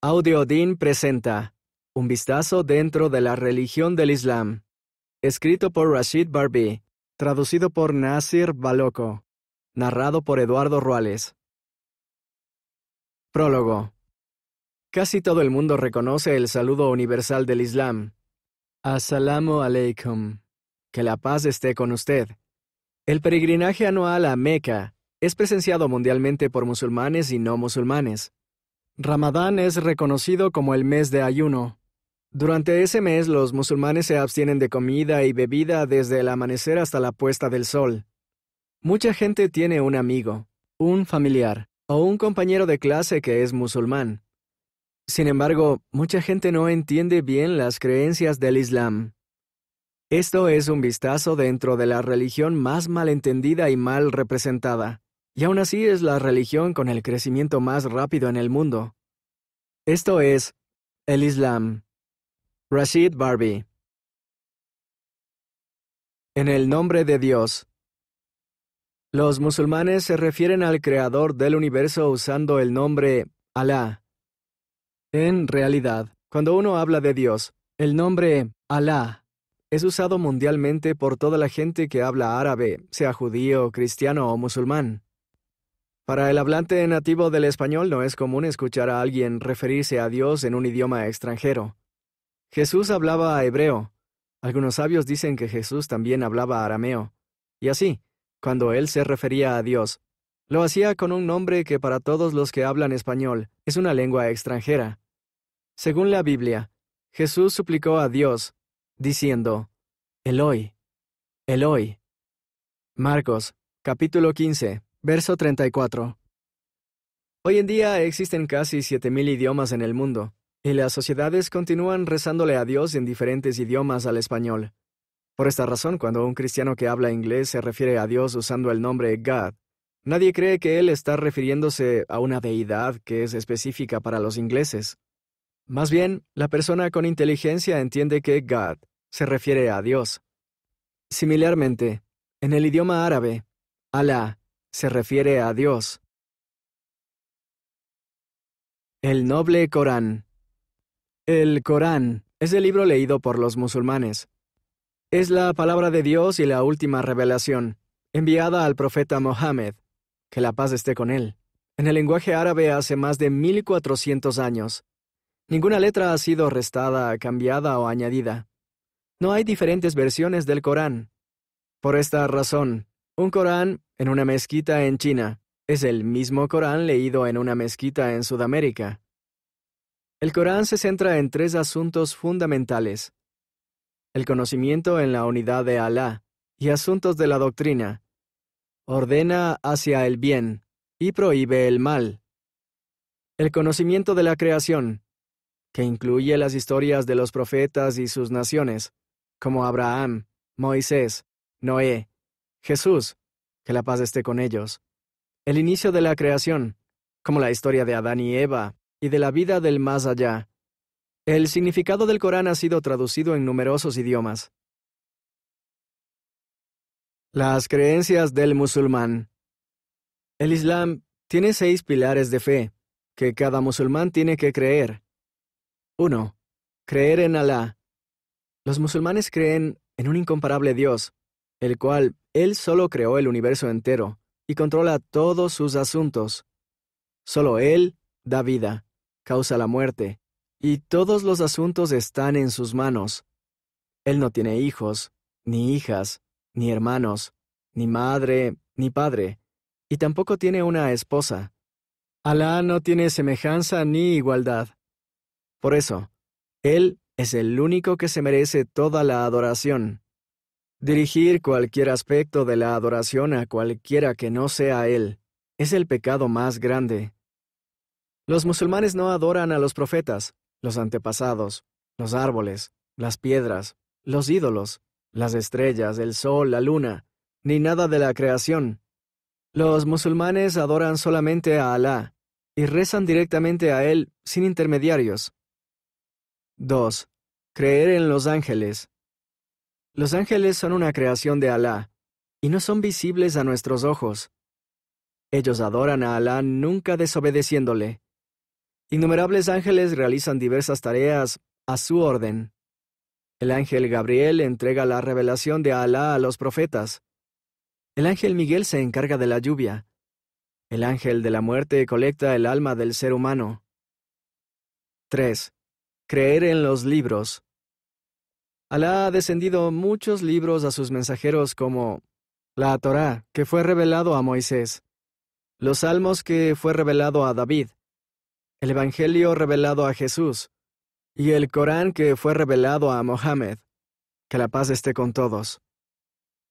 Audiodin presenta Un vistazo dentro de la religión del Islam. Escrito por Rashid Barbie. Traducido por Nasir Baloco. Narrado por Eduardo Ruales. Prólogo. Casi todo el mundo reconoce el saludo universal del Islam. Assalamu alaikum. Que la paz esté con usted. El peregrinaje anual a Meca es presenciado mundialmente por musulmanes y no musulmanes. Ramadán es reconocido como el mes de ayuno. Durante ese mes los musulmanes se abstienen de comida y bebida desde el amanecer hasta la puesta del sol. Mucha gente tiene un amigo, un familiar o un compañero de clase que es musulmán. Sin embargo, mucha gente no entiende bien las creencias del Islam. Esto es un vistazo dentro de la religión más malentendida y mal representada. Y aún así es la religión con el crecimiento más rápido en el mundo. Esto es el Islam. Rashid Barbie. En el nombre de Dios. Los musulmanes se refieren al creador del universo usando el nombre Alá. En realidad, cuando uno habla de Dios, el nombre Alá es usado mundialmente por toda la gente que habla árabe, sea judío, cristiano o musulmán. Para el hablante nativo del español no es común escuchar a alguien referirse a Dios en un idioma extranjero. Jesús hablaba hebreo. Algunos sabios dicen que Jesús también hablaba arameo. Y así, cuando él se refería a Dios, lo hacía con un nombre que para todos los que hablan español es una lengua extranjera. Según la Biblia, Jesús suplicó a Dios, diciendo, Eloi, Eloi. Marcos, capítulo 15, Verso 34. Hoy en día existen casi 7.000 idiomas en el mundo, y las sociedades continúan rezándole a Dios en diferentes idiomas al español. Por esta razón, cuando un cristiano que habla inglés se refiere a Dios usando el nombre God, nadie cree que él está refiriéndose a una deidad que es específica para los ingleses. Más bien, la persona con inteligencia entiende que God se refiere a Dios. Similarmente, en el idioma árabe, Allah se refiere a Dios. El noble Corán. El Corán es el libro leído por los musulmanes. Es la palabra de Dios y la última revelación, enviada al profeta Mohammed, que la paz esté con él, en el lenguaje árabe hace más de 1400 años. Ninguna letra ha sido restada, cambiada o añadida. No hay diferentes versiones del Corán. Por esta razón, un Corán en una mezquita en China es el mismo Corán leído en una mezquita en Sudamérica. El Corán se centra en tres asuntos fundamentales. El conocimiento en la unidad de Alá y asuntos de la doctrina. Ordena hacia el bien y prohíbe el mal. El conocimiento de la creación, que incluye las historias de los profetas y sus naciones, como Abraham, Moisés, Noé, Jesús, que la paz esté con ellos. El inicio de la creación, como la historia de Adán y Eva, y de la vida del más allá. El significado del Corán ha sido traducido en numerosos idiomas. Las creencias del musulmán. El Islam tiene seis pilares de fe, que cada musulmán tiene que creer. 1. Creer en Alá. Los musulmanes creen en un incomparable Dios, el cual Él solo creó el universo entero y controla todos sus asuntos. Solo Él da vida, causa la muerte, y todos los asuntos están en sus manos. Él no tiene hijos, ni hijas, ni hermanos, ni madre, ni padre, y tampoco tiene una esposa. Alá no tiene semejanza ni igualdad. Por eso, Él es el único que se merece toda la adoración. Dirigir cualquier aspecto de la adoración a cualquiera que no sea Él es el pecado más grande. Los musulmanes no adoran a los profetas, los antepasados, los árboles, las piedras, los ídolos, las estrellas, el sol, la luna, ni nada de la creación. Los musulmanes adoran solamente a Alá y rezan directamente a Él sin intermediarios. 2. Creer en los ángeles. Los ángeles son una creación de Alá, y no son visibles a nuestros ojos. Ellos adoran a Alá nunca desobedeciéndole. Innumerables ángeles realizan diversas tareas a su orden. El ángel Gabriel entrega la revelación de Alá a los profetas. El ángel Miguel se encarga de la lluvia. El ángel de la muerte colecta el alma del ser humano. 3. Creer en los libros. Alá ha descendido muchos libros a sus mensajeros como la Torá, que fue revelado a Moisés, los Salmos que fue revelado a David, el Evangelio revelado a Jesús, y el Corán que fue revelado a Mohammed. Que la paz esté con todos.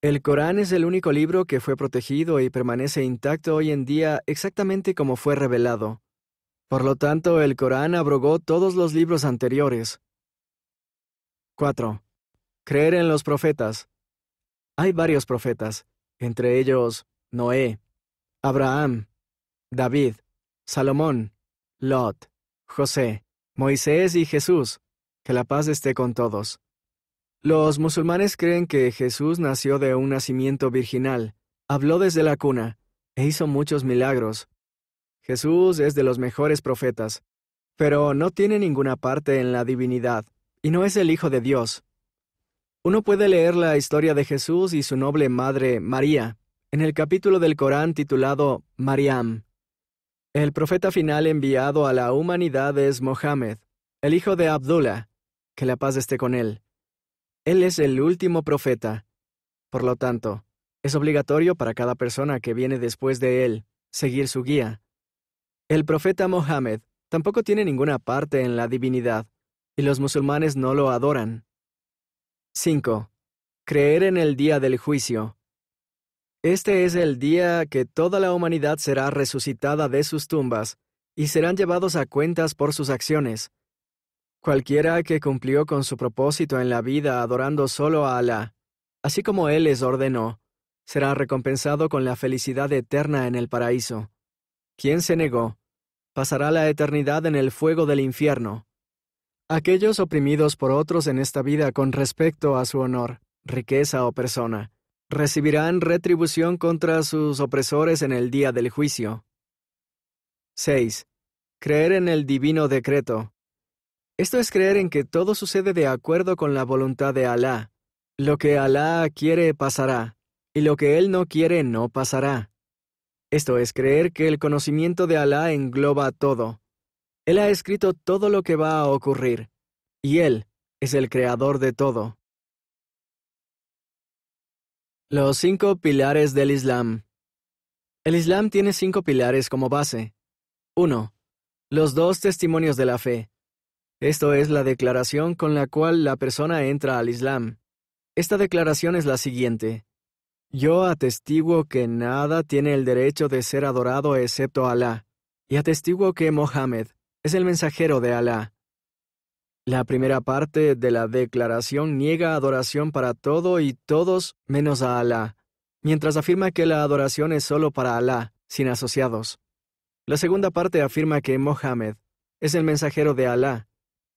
El Corán es el único libro que fue protegido y permanece intacto hoy en día exactamente como fue revelado. Por lo tanto, el Corán abrogó todos los libros anteriores. 4. Creer en los profetas. Hay varios profetas, entre ellos Noé, Abraham, David, Salomón, Lot, José, Moisés y Jesús. Que la paz esté con todos. Los musulmanes creen que Jesús nació de un nacimiento virginal, habló desde la cuna, e hizo muchos milagros. Jesús es de los mejores profetas, pero no tiene ninguna parte en la divinidad, y no es el Hijo de Dios. Uno puede leer la historia de Jesús y su noble madre, María, en el capítulo del Corán titulado Mariam. El profeta final enviado a la humanidad es Mohammed, el hijo de Abdullah, que la paz esté con él. Él es el último profeta. Por lo tanto, es obligatorio para cada persona que viene después de él seguir su guía. El profeta Mohammed tampoco tiene ninguna parte en la divinidad, y los musulmanes no lo adoran. 5. Creer en el día del juicio. Este es el día que toda la humanidad será resucitada de sus tumbas y serán llevados a cuentas por sus acciones. Cualquiera que cumplió con su propósito en la vida adorando solo a Alá, así como Él les ordenó, será recompensado con la felicidad eterna en el paraíso. Quien se negó, pasará la eternidad en el fuego del infierno. Aquellos oprimidos por otros en esta vida con respecto a su honor, riqueza o persona, recibirán retribución contra sus opresores en el día del juicio. 6. Creer en el divino decreto. Esto es creer en que todo sucede de acuerdo con la voluntad de Alá. Lo que Alá quiere pasará, y lo que Él no quiere no pasará. Esto es creer que el conocimiento de Alá engloba todo. Él ha escrito todo lo que va a ocurrir, y Él es el creador de todo. Los cinco pilares del Islam. El Islam tiene cinco pilares como base. 1. Los dos testimonios de la fe. Esto es la declaración con la cual la persona entra al Islam. Esta declaración es la siguiente. Yo atestiguo que nada tiene el derecho de ser adorado excepto Alá, y atestiguo que Mohammed es el mensajero de Alá. La primera parte de la declaración niega adoración para todo y todos menos a Alá, mientras afirma que la adoración es solo para Alá, sin asociados. La segunda parte afirma que Mohammed es el mensajero de Alá,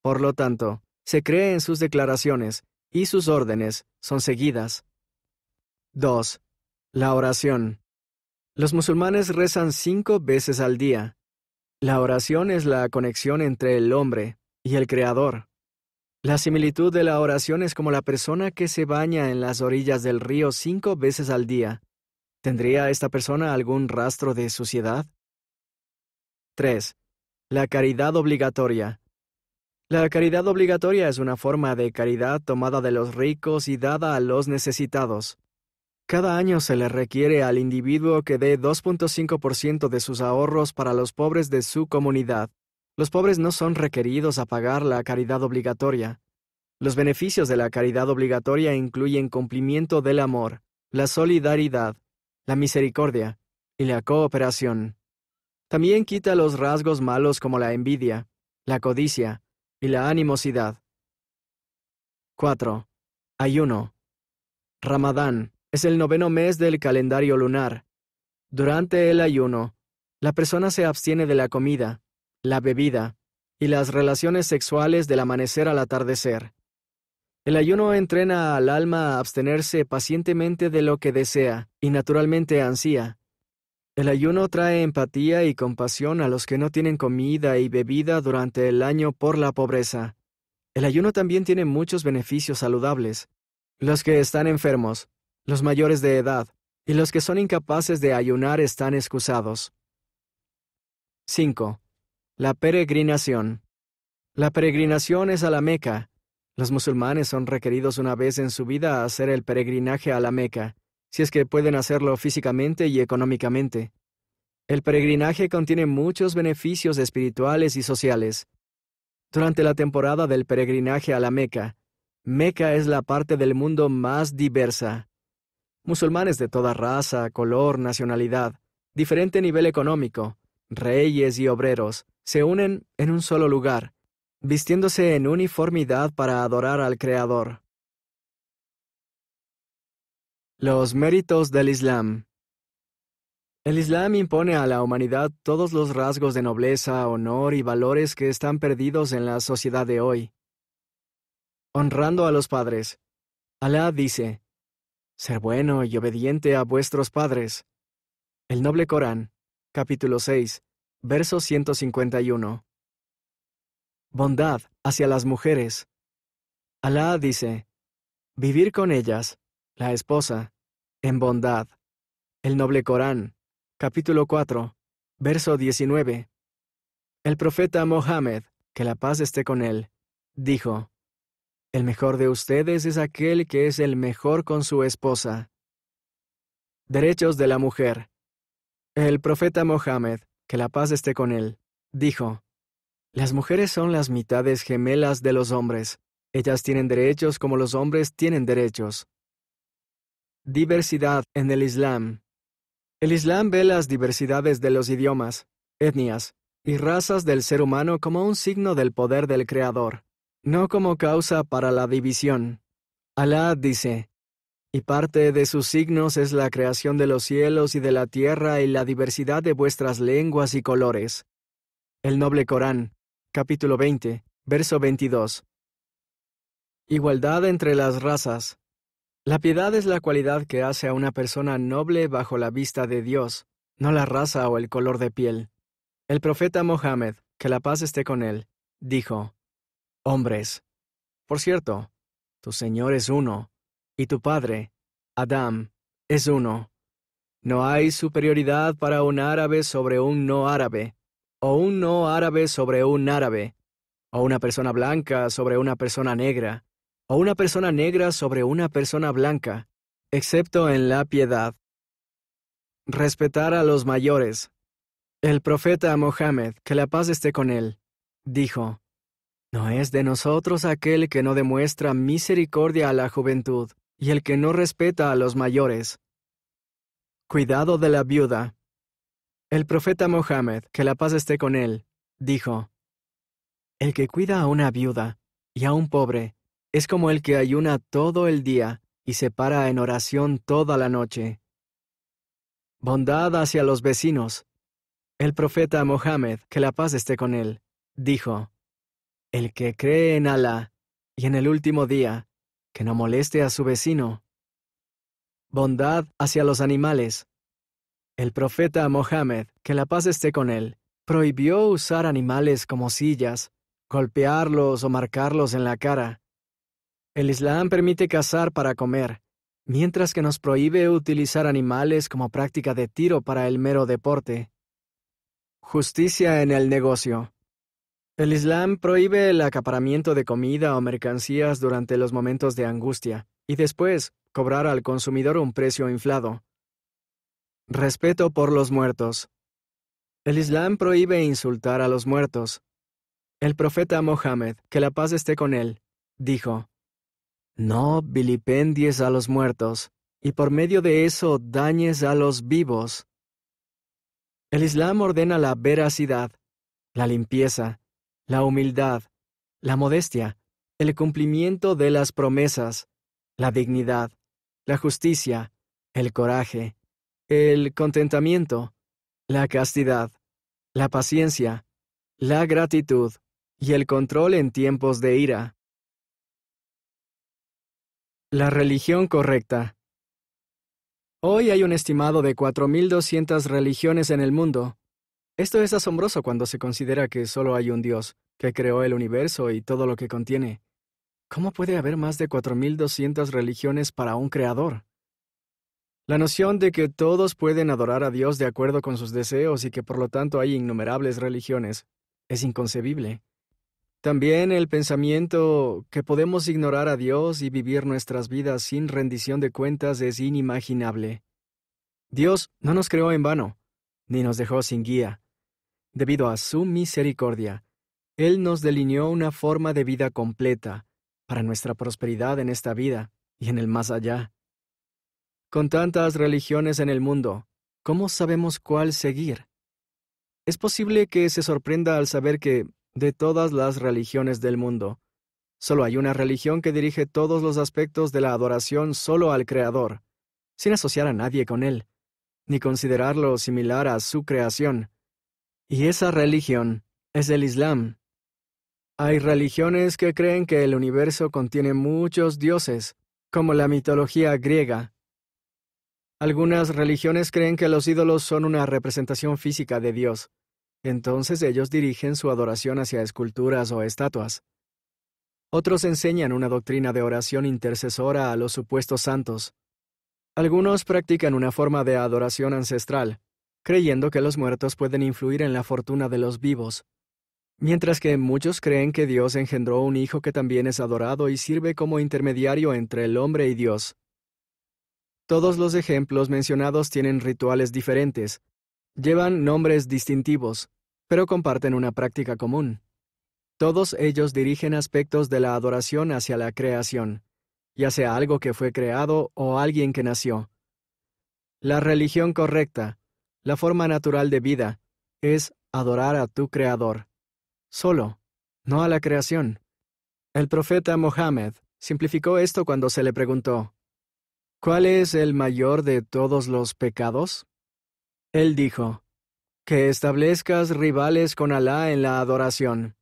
por lo tanto, se cree en sus declaraciones y sus órdenes son seguidas. 2. La oración. Los musulmanes rezan cinco veces al día. La oración es la conexión entre el hombre y el Creador. La similitud de la oración es como la persona que se baña en las orillas del río cinco veces al día. ¿Tendría esta persona algún rastro de suciedad? 3. La caridad obligatoria. La caridad obligatoria es una forma de caridad tomada de los ricos y dada a los necesitados. Cada año se le requiere al individuo que dé 2.5% de sus ahorros para los pobres de su comunidad. Los pobres no son requeridos a pagar la caridad obligatoria. Los beneficios de la caridad obligatoria incluyen cumplimiento del amor, la solidaridad, la misericordia y la cooperación. También quita los rasgos malos como la envidia, la codicia, y la animosidad. 4. Ayuno. Ramadán es el noveno mes del calendario lunar. Durante el ayuno, la persona se abstiene de la comida, la bebida y las relaciones sexuales del amanecer al atardecer. El ayuno entrena al alma a abstenerse pacientemente de lo que desea y naturalmente ansía. El ayuno trae empatía y compasión a los que no tienen comida y bebida durante el año por la pobreza. El ayuno también tiene muchos beneficios saludables. Los que están enfermos, los mayores de edad y los que son incapaces de ayunar están excusados. 5. La peregrinación. La peregrinación es a la Meca. Los musulmanes son requeridos una vez en su vida a hacer el peregrinaje a la Meca, si es que pueden hacerlo físicamente y económicamente. El peregrinaje contiene muchos beneficios espirituales y sociales. Durante la temporada del peregrinaje a la Meca, Meca es la parte del mundo más diversa. Musulmanes de toda raza, color, nacionalidad, diferente nivel económico, reyes y obreros, se unen en un solo lugar, vistiéndose en uniformidad para adorar al Creador. Los méritos del Islam El Islam impone a la humanidad todos los rasgos de nobleza, honor y valores que están perdidos en la sociedad de hoy. Honrando a los padres. Alá dice, Ser bueno y obediente a vuestros padres. El noble Corán, capítulo 6, verso 151. Bondad hacia las mujeres. Alá dice, Vivir con ellas, la esposa, en bondad. El noble Corán, capítulo 4, verso 19. El profeta Mohammed, que la paz esté con él, dijo, el mejor de ustedes es aquel que es el mejor con su esposa. Derechos de la mujer. El profeta Mohammed, que la paz esté con él, dijo, Las mujeres son las mitades gemelas de los hombres. Ellas tienen derechos como los hombres tienen derechos. Diversidad en el Islam. El Islam ve las diversidades de los idiomas, etnias y razas del ser humano como un signo del poder del Creador no como causa para la división. Alá dice, y parte de sus signos es la creación de los cielos y de la tierra y la diversidad de vuestras lenguas y colores. El noble Corán, capítulo 20, verso 22. Igualdad entre las razas. La piedad es la cualidad que hace a una persona noble bajo la vista de Dios, no la raza o el color de piel. El profeta Mohammed, que la paz esté con él, dijo, Hombres. Por cierto, tu Señor es uno, y tu Padre, Adam, es uno. No hay superioridad para un árabe sobre un no árabe, o un no árabe sobre un árabe, o una persona blanca sobre una persona negra, o una persona negra sobre una persona blanca, excepto en la piedad. Respetar a los mayores. El profeta Mohammed, que la paz esté con él, dijo, no es de nosotros aquel que no demuestra misericordia a la juventud y el que no respeta a los mayores. Cuidado de la viuda. El profeta Mohammed, que la paz esté con él, dijo, El que cuida a una viuda y a un pobre es como el que ayuna todo el día y se para en oración toda la noche. Bondad hacia los vecinos. El profeta Mohammed, que la paz esté con él, dijo, el que cree en Alá y en el último día, que no moleste a su vecino. Bondad hacia los animales. El profeta Mohammed, que la paz esté con él, prohibió usar animales como sillas, golpearlos o marcarlos en la cara. El Islam permite cazar para comer, mientras que nos prohíbe utilizar animales como práctica de tiro para el mero deporte. Justicia en el negocio. El Islam prohíbe el acaparamiento de comida o mercancías durante los momentos de angustia y después cobrar al consumidor un precio inflado. Respeto por los muertos. El Islam prohíbe insultar a los muertos. El profeta Mohammed, que la paz esté con él, dijo, No vilipendies a los muertos, y por medio de eso dañes a los vivos. El Islam ordena la veracidad, la limpieza, la humildad, la modestia, el cumplimiento de las promesas, la dignidad, la justicia, el coraje, el contentamiento, la castidad, la paciencia, la gratitud y el control en tiempos de ira. La religión correcta. Hoy hay un estimado de 4.200 religiones en el mundo. Esto es asombroso cuando se considera que solo hay un Dios, que creó el universo y todo lo que contiene. ¿Cómo puede haber más de 4.200 religiones para un creador? La noción de que todos pueden adorar a Dios de acuerdo con sus deseos y que por lo tanto hay innumerables religiones es inconcebible. También el pensamiento que podemos ignorar a Dios y vivir nuestras vidas sin rendición de cuentas es inimaginable. Dios no nos creó en vano, ni nos dejó sin guía. Debido a su misericordia, Él nos delineó una forma de vida completa para nuestra prosperidad en esta vida y en el más allá. Con tantas religiones en el mundo, ¿cómo sabemos cuál seguir? Es posible que se sorprenda al saber que, de todas las religiones del mundo, solo hay una religión que dirige todos los aspectos de la adoración solo al Creador, sin asociar a nadie con él, ni considerarlo similar a su creación. Y esa religión es el Islam. Hay religiones que creen que el universo contiene muchos dioses, como la mitología griega, algunas religiones creen que los ídolos son una representación física de Dios. Entonces ellos dirigen su adoración hacia esculturas o estatuas. Otros enseñan una doctrina de oración intercesora a los supuestos santos. Algunos practican una forma de adoración ancestral, creyendo que los muertos pueden influir en la fortuna de los vivos, mientras que muchos creen que Dios engendró un hijo que también es adorado y sirve como intermediario entre el hombre y Dios. Todos los ejemplos mencionados tienen rituales diferentes, llevan nombres distintivos, pero comparten una práctica común. Todos ellos dirigen aspectos de la adoración hacia la creación, ya sea algo que fue creado o alguien que nació. La religión correcta, la forma natural de vida, es adorar a tu Creador, solo, no a la creación. El profeta Mohammed simplificó esto cuando se le preguntó, ¿Cuál es el mayor de todos los pecados? Él dijo, que establezcas rivales con Alá en la adoración,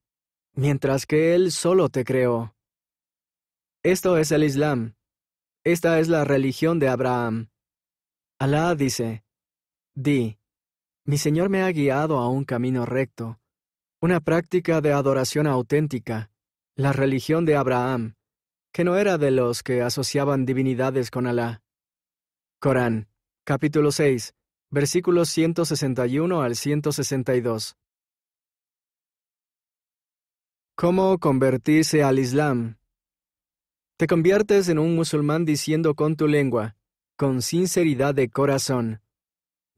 mientras que Él solo te creó. Esto es el Islam. Esta es la religión de Abraham. Alá dice, Di, mi Señor me ha guiado a un camino recto, una práctica de adoración auténtica, la religión de Abraham que no era de los que asociaban divinidades con Alá. Corán, capítulo 6, versículos 161 al 162. ¿Cómo convertirse al Islam? Te conviertes en un musulmán diciendo con tu lengua, con sinceridad de corazón,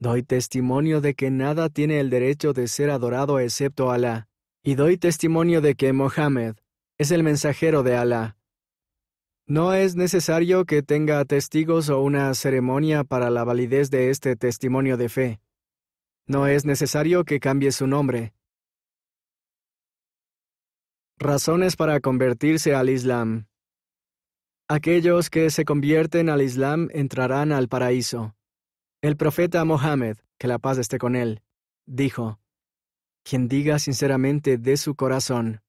Doy testimonio de que nada tiene el derecho de ser adorado excepto Alá, y doy testimonio de que Mohammed es el mensajero de Alá. No es necesario que tenga testigos o una ceremonia para la validez de este testimonio de fe. No es necesario que cambie su nombre. Razones para convertirse al Islam. Aquellos que se convierten al Islam entrarán al paraíso. El profeta Mohammed, que la paz esté con él, dijo, Quien diga sinceramente de su corazón,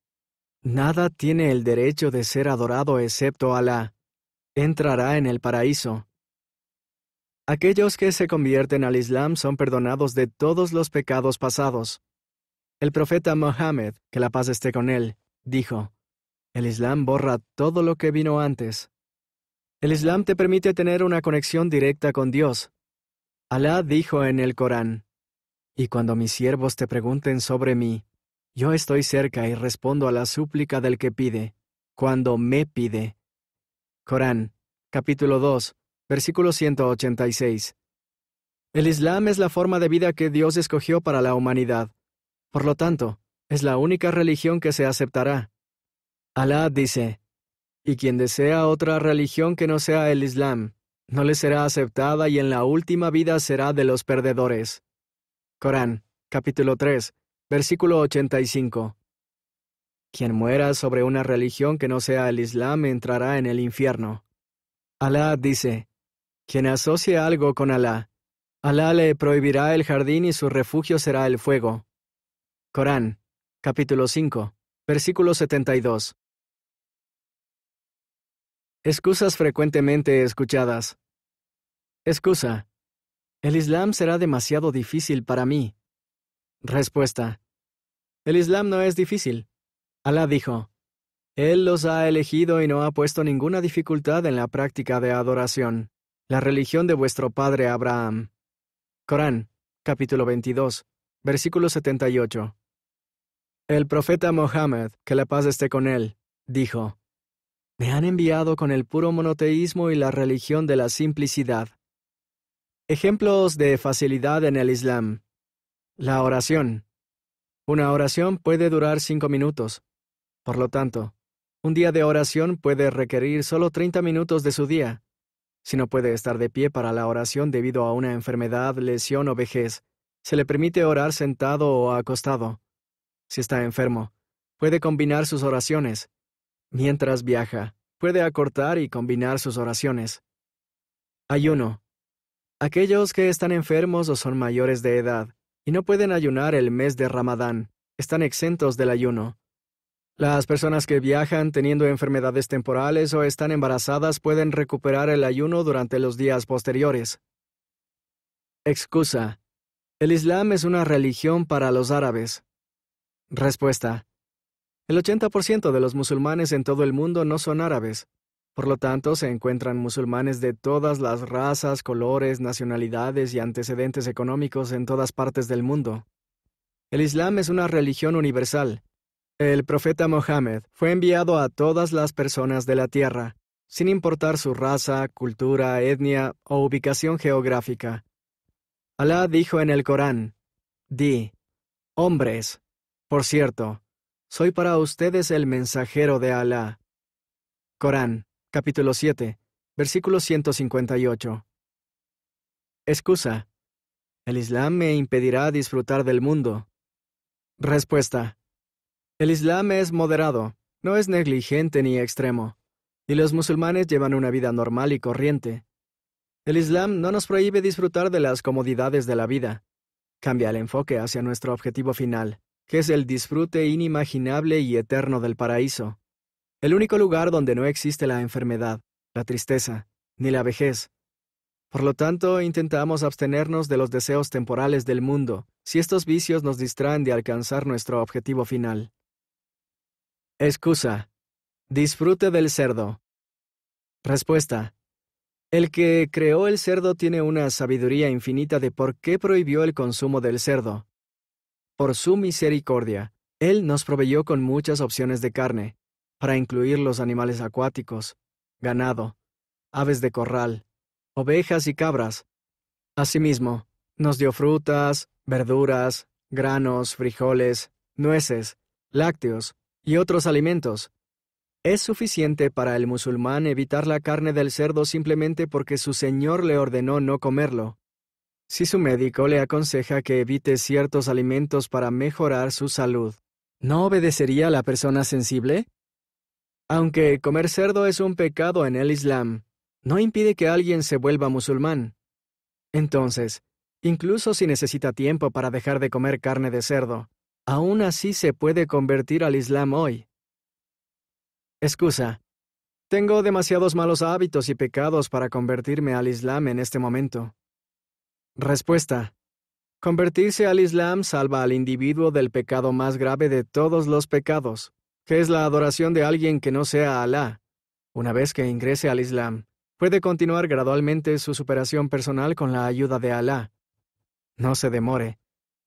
Nada tiene el derecho de ser adorado excepto Alá. Entrará en el paraíso. Aquellos que se convierten al Islam son perdonados de todos los pecados pasados. El profeta Mohammed, que la paz esté con él, dijo, El Islam borra todo lo que vino antes. El Islam te permite tener una conexión directa con Dios. Alá dijo en el Corán, Y cuando mis siervos te pregunten sobre mí, yo estoy cerca y respondo a la súplica del que pide, cuando me pide. Corán, capítulo 2, versículo 186. El Islam es la forma de vida que Dios escogió para la humanidad. Por lo tanto, es la única religión que se aceptará. Alá dice, y quien desea otra religión que no sea el Islam, no le será aceptada y en la última vida será de los perdedores. Corán, capítulo 3, Versículo 85. Quien muera sobre una religión que no sea el Islam entrará en el infierno. Alá dice, quien asocie algo con Alá, Alá le prohibirá el jardín y su refugio será el fuego. Corán, capítulo 5, versículo 72. Excusas frecuentemente escuchadas. Excusa. El Islam será demasiado difícil para mí. Respuesta. El Islam no es difícil. Alá dijo, Él los ha elegido y no ha puesto ninguna dificultad en la práctica de adoración, la religión de vuestro padre Abraham. Corán, capítulo 22, versículo 78. El profeta Mohammed, que la paz esté con él, dijo, Me han enviado con el puro monoteísmo y la religión de la simplicidad. Ejemplos de facilidad en el Islam. La oración. Una oración puede durar cinco minutos. Por lo tanto, un día de oración puede requerir solo 30 minutos de su día. Si no puede estar de pie para la oración debido a una enfermedad, lesión o vejez, se le permite orar sentado o acostado. Si está enfermo, puede combinar sus oraciones. Mientras viaja, puede acortar y combinar sus oraciones. Ayuno. Aquellos que están enfermos o son mayores de edad y no pueden ayunar el mes de Ramadán están exentos del ayuno. Las personas que viajan teniendo enfermedades temporales o están embarazadas pueden recuperar el ayuno durante los días posteriores. Excusa. El Islam es una religión para los árabes. Respuesta. El 80% de los musulmanes en todo el mundo no son árabes. Por lo tanto, se encuentran musulmanes de todas las razas, colores, nacionalidades y antecedentes económicos en todas partes del mundo. El Islam es una religión universal. El profeta Mohammed fue enviado a todas las personas de la tierra, sin importar su raza, cultura, etnia o ubicación geográfica. Alá dijo en el Corán, Di, hombres, por cierto, soy para ustedes el mensajero de Alá. Corán, capítulo 7, versículo 158. Excusa. El Islam me impedirá disfrutar del mundo. Respuesta. El Islam es moderado, no es negligente ni extremo, y los musulmanes llevan una vida normal y corriente. El Islam no nos prohíbe disfrutar de las comodidades de la vida. Cambia el enfoque hacia nuestro objetivo final, que es el disfrute inimaginable y eterno del paraíso. El único lugar donde no existe la enfermedad, la tristeza, ni la vejez. Por lo tanto, intentamos abstenernos de los deseos temporales del mundo, si estos vicios nos distraen de alcanzar nuestro objetivo final. Excusa. Disfrute del cerdo. Respuesta. El que creó el cerdo tiene una sabiduría infinita de por qué prohibió el consumo del cerdo. Por su misericordia, Él nos proveyó con muchas opciones de carne, para incluir los animales acuáticos, ganado, aves de corral, ovejas y cabras. Asimismo, nos dio frutas, verduras, granos, frijoles, nueces, lácteos y otros alimentos. Es suficiente para el musulmán evitar la carne del cerdo simplemente porque su Señor le ordenó no comerlo. Si su médico le aconseja que evite ciertos alimentos para mejorar su salud, ¿no obedecería a la persona sensible? Aunque comer cerdo es un pecado en el Islam, no impide que alguien se vuelva musulmán. Entonces, incluso si necesita tiempo para dejar de comer carne de cerdo, aún así se puede convertir al Islam hoy. Excusa. Tengo demasiados malos hábitos y pecados para convertirme al Islam en este momento. Respuesta. Convertirse al Islam salva al individuo del pecado más grave de todos los pecados, que es la adoración de alguien que no sea Alá. Una vez que ingrese al Islam, puede continuar gradualmente su superación personal con la ayuda de Alá. No se demore.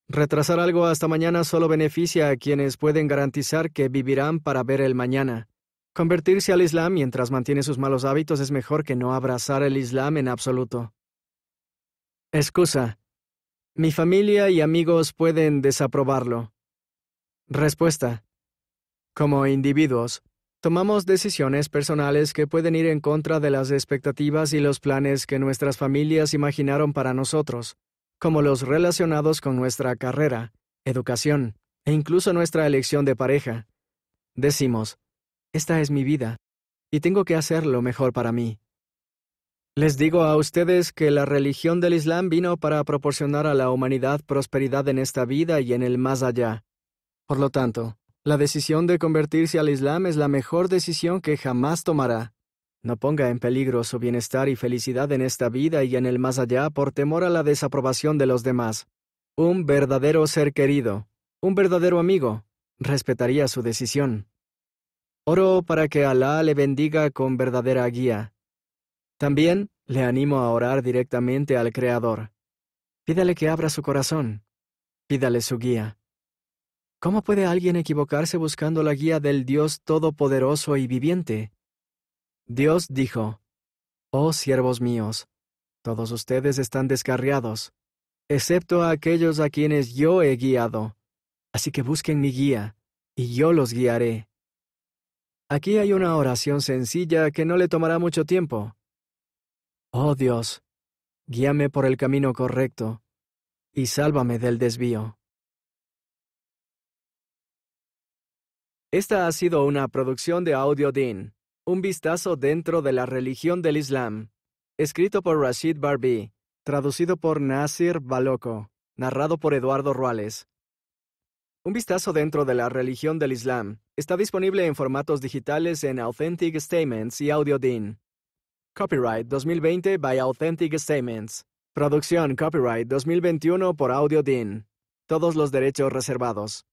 Retrasar algo hasta mañana solo beneficia a quienes pueden garantizar que vivirán para ver el mañana. Convertirse al Islam mientras mantiene sus malos hábitos es mejor que no abrazar el Islam en absoluto. Excusa. Mi familia y amigos pueden desaprobarlo. Respuesta. Como individuos, tomamos decisiones personales que pueden ir en contra de las expectativas y los planes que nuestras familias imaginaron para nosotros, como los relacionados con nuestra carrera, educación e incluso nuestra elección de pareja. Decimos, esta es mi vida, y tengo que hacer lo mejor para mí. Les digo a ustedes que la religión del Islam vino para proporcionar a la humanidad prosperidad en esta vida y en el más allá. Por lo tanto, la decisión de convertirse al Islam es la mejor decisión que jamás tomará. No ponga en peligro su bienestar y felicidad en esta vida y en el más allá por temor a la desaprobación de los demás. Un verdadero ser querido, un verdadero amigo, respetaría su decisión. Oro para que Alá le bendiga con verdadera guía. También le animo a orar directamente al Creador. Pídale que abra su corazón. Pídale su guía. ¿Cómo puede alguien equivocarse buscando la guía del Dios Todopoderoso y viviente? Dios dijo, Oh siervos míos, todos ustedes están descarriados, excepto a aquellos a quienes yo he guiado. Así que busquen mi guía, y yo los guiaré. Aquí hay una oración sencilla que no le tomará mucho tiempo. Oh Dios, guíame por el camino correcto, y sálvame del desvío. Esta ha sido una producción de Audio Dean, un vistazo dentro de la religión del Islam, escrito por Rashid Barbie, traducido por Nasir Baloco, narrado por Eduardo Ruales. Un vistazo dentro de la religión del Islam está disponible en formatos digitales en Authentic Statements y Audio Dean. Copyright 2020 by Authentic Statements. Producción Copyright 2021 por Audio Dean. Todos los derechos reservados.